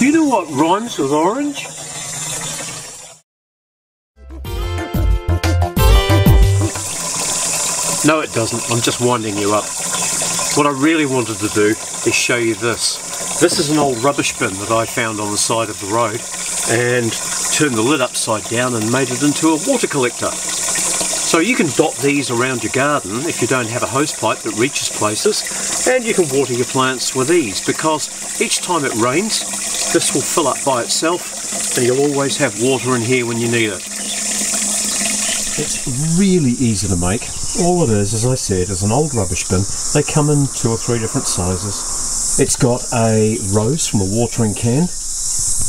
Do you know what rhymes with orange? No, it doesn't. I'm just winding you up. What I really wanted to do is show you this. This is an old rubbish bin that I found on the side of the road and turned the lid upside down and made it into a water collector. So you can dot these around your garden if you don't have a hose pipe that reaches places and you can water your plants with these because each time it rains this will fill up by itself and you'll always have water in here when you need it. It's really easy to make. All it is, as I said, is an old rubbish bin. They come in two or three different sizes. It's got a rose from a watering can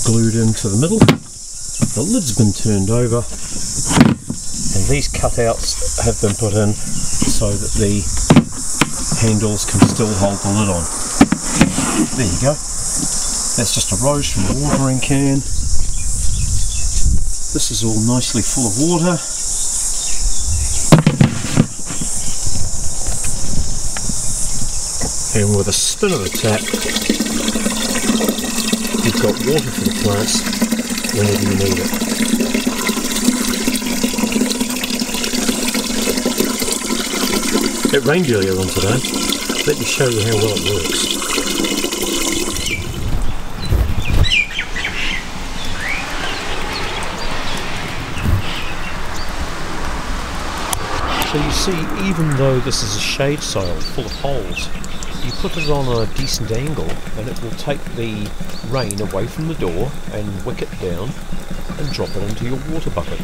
glued into the middle. The lid's been turned over and these cutouts have been put in so that the handles can still hold the lid on. There you go. That's just a rose from a watering can. This is all nicely full of water. and with a spin of the tap you've got water for the plants whenever you need it. It rained earlier on today. Let me show you how well it works. So you see, even though this is a shade sail full of holes, you put it on a decent angle and it will take the rain away from the door and wick it down and drop it into your water bucket.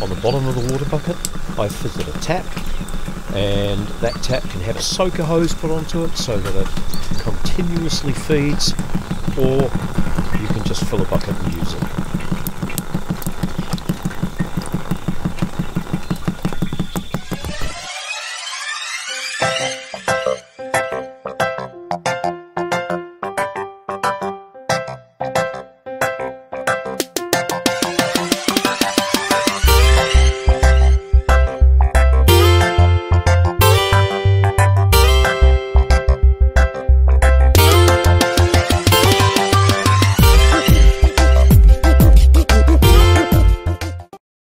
On the bottom of the water bucket I fitted a tap and that tap can have a soaker hose put onto it so that it continuously feeds or you can just fill a bucket and use it.